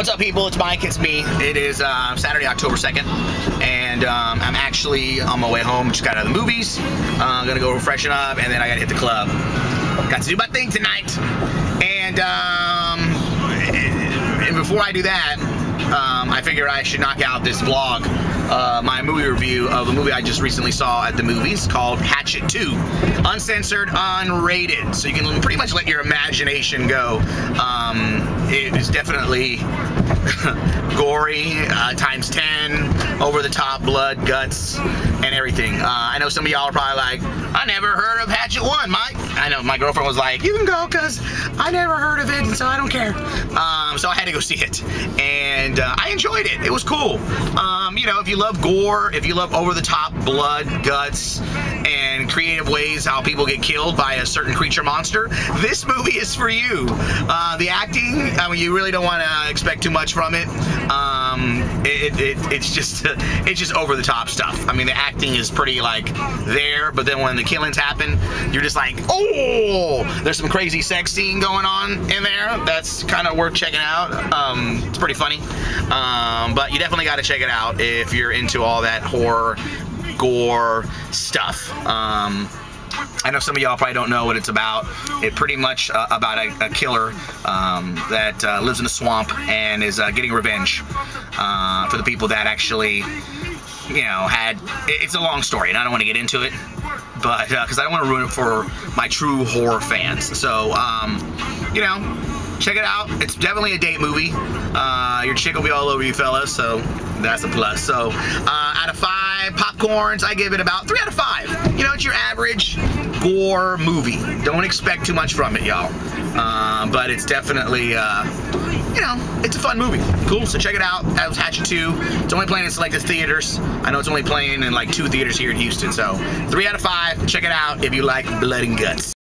What's up, people? It's Mike. It's me. It is uh, Saturday, October 2nd, and um, I'm actually on my way home. Just got out of the movies. Uh, gonna go freshen up, and then I gotta hit the club. Got to do my thing tonight. And, um, and before I do that, um, I figured I should knock out this vlog, uh, my movie review of a movie I just recently saw at the movies called Hatchet 2. Uncensored, unrated. So you can pretty much let your imagination go. Um, it is definitely gory, uh, times 10, over the top blood, guts, and everything. Uh, I know some of y'all are probably like, I never heard of Hatchet 1, Mike. I know my girlfriend was like, you can go because I never heard of it, and so I don't care. Um, so I had to go see it. And uh, I enjoyed it. It was cool. Um, you know, if you love gore, if you love over the top blood, guts, and creative ways how people get killed by a certain creature monster, this movie is for you. Uh, the acting, I mean, you really don't want to expect too much from it. Um, it, it, it's just it's just over the top stuff. I mean, the acting is pretty like there, but then when the killings happen, you're just like, oh, there's some crazy sex scene going on in there. That's kind of worth checking out. Um, it's pretty funny, um, but you definitely got to check it out if you're into all that horror, gore stuff. Um, I know some of y'all probably don't know what it's about. It pretty much uh, about a, a killer um, that uh, lives in a swamp and is uh, getting revenge uh, for the people that actually, you know, had. It's a long story, and I don't want to get into it, but because I don't want to ruin it for my true horror fans. So, um, you know, check it out. It's definitely a date movie. Uh, your chick will be all over you fellas, so that's a plus. So, uh, out of five popcorns, I give it about three out of five. You know, it's your average gore movie. Don't expect too much from it, y'all. Uh, but it's definitely, uh, you know, it's a fun movie. Cool, so check it out. That was Hatchet 2. It's only playing in selected theaters. I know it's only playing in like two theaters here in Houston, so three out of five. Check it out if you like blood and guts.